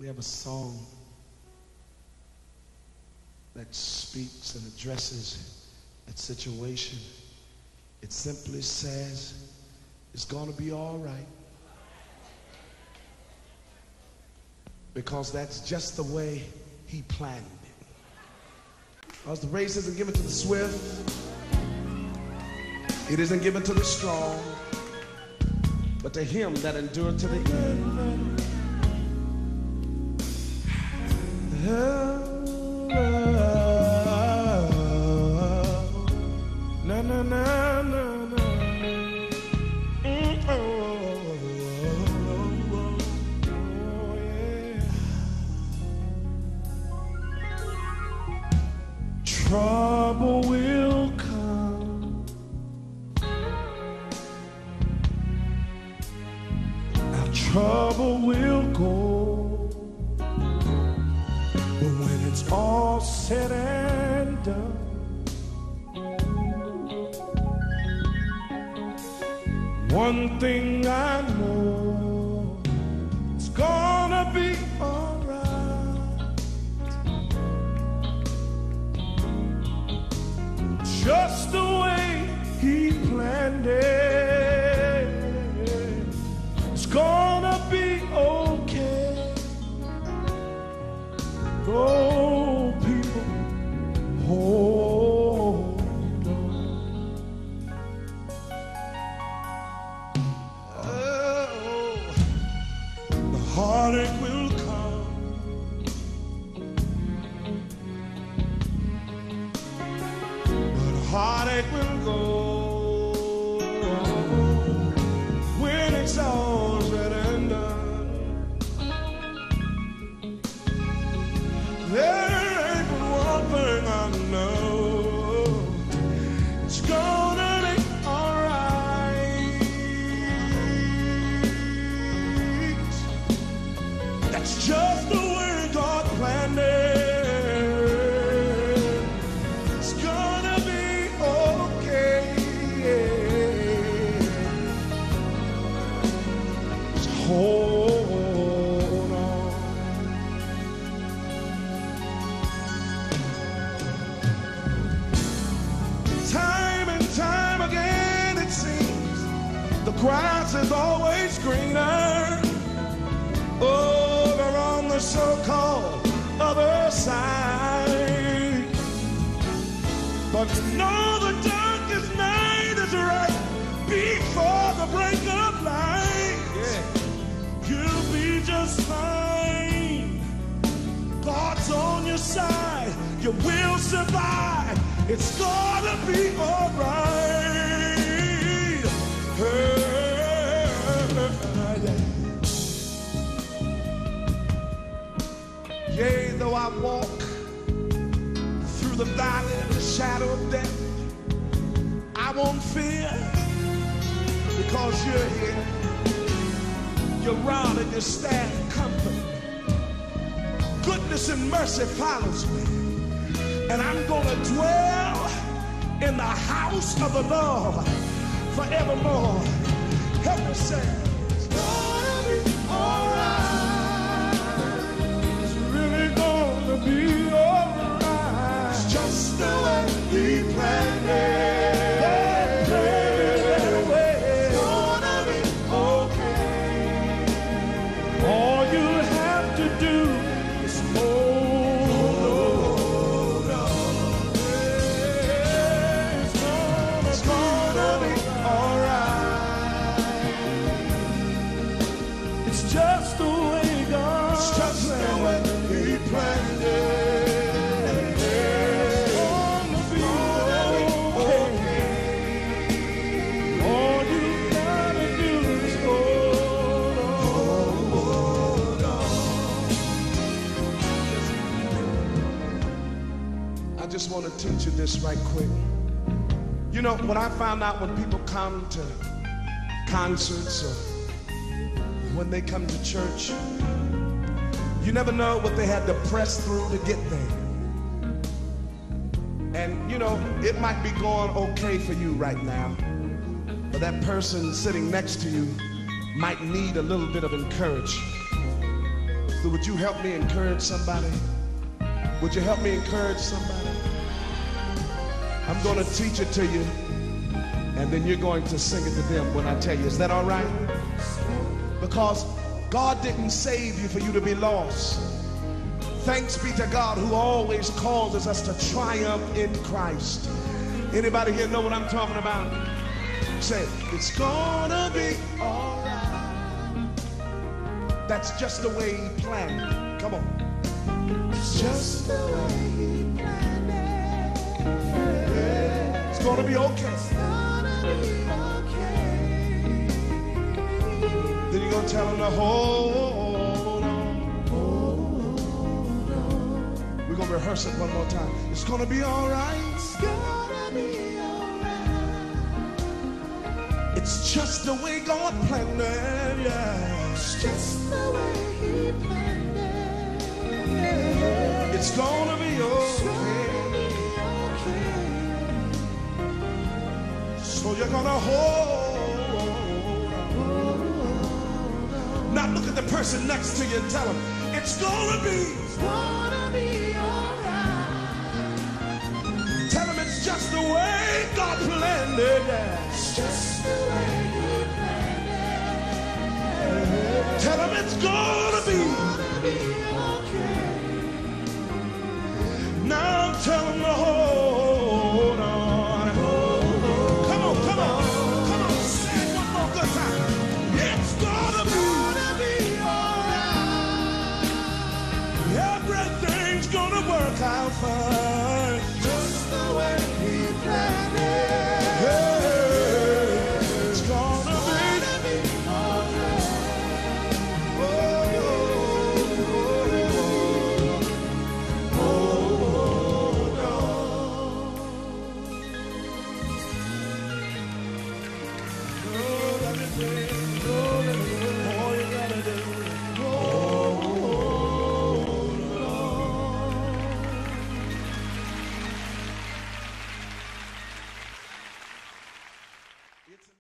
we have a song that speaks and addresses that situation. It simply says, it's going to be all right. Because that's just the way he planned it. Because the race isn't given to the swift, it isn't given to the strong, but to him that endured to the end. Trouble will come. Our trouble will go. It's all said and done, one thing I know, it's gonna be alright. Just the way he planned it, heartache will come. But heartache will go grass is always greener over on the so-called other side. But you know the darkest night is right before the break of light. You'll be just fine. God's on your side. You will survive. It's gonna be alright. Yea, though I walk through the valley of the shadow of death, I won't fear because you're here. Your rod and your staff comfort. Goodness and mercy follows me. And I'm gonna dwell in the house of the Lord forevermore. Help me say, It's just the way God it's just the way He planned it. It's gonna be okay. All you gotta do is hold on. I just want to teach you this right quick. You know, what I found out when people come to concerts or when they come to church, you never know what they had to press through to get there. And you know, it might be going okay for you right now, but that person sitting next to you might need a little bit of encouragement. So would you help me encourage somebody? Would you help me encourage somebody? I'm going to teach it to you, and then you're going to sing it to them when I tell you. Is that all right? Because God didn't save you for you to be lost. Thanks be to God who always causes us to triumph in Christ. Anybody here know what I'm talking about? Say, it's gonna be alright. That's just the way he planned. Come on. It's just the way he planned it. It's gonna be okay. It's gonna be okay. Gonna tell him to hold on. Hold on. We're gonna rehearse it one more time. It's gonna be alright. It's gonna be alright. It's just the way God planned it, yeah. It's just the way He planned it. It's gonna be okay. So you're gonna hold at the person next to you and tell them, it's gonna be. It's gonna be alright. Tell them it's just the way God planned it. It's just the way He planned it. Tell them it's gonna.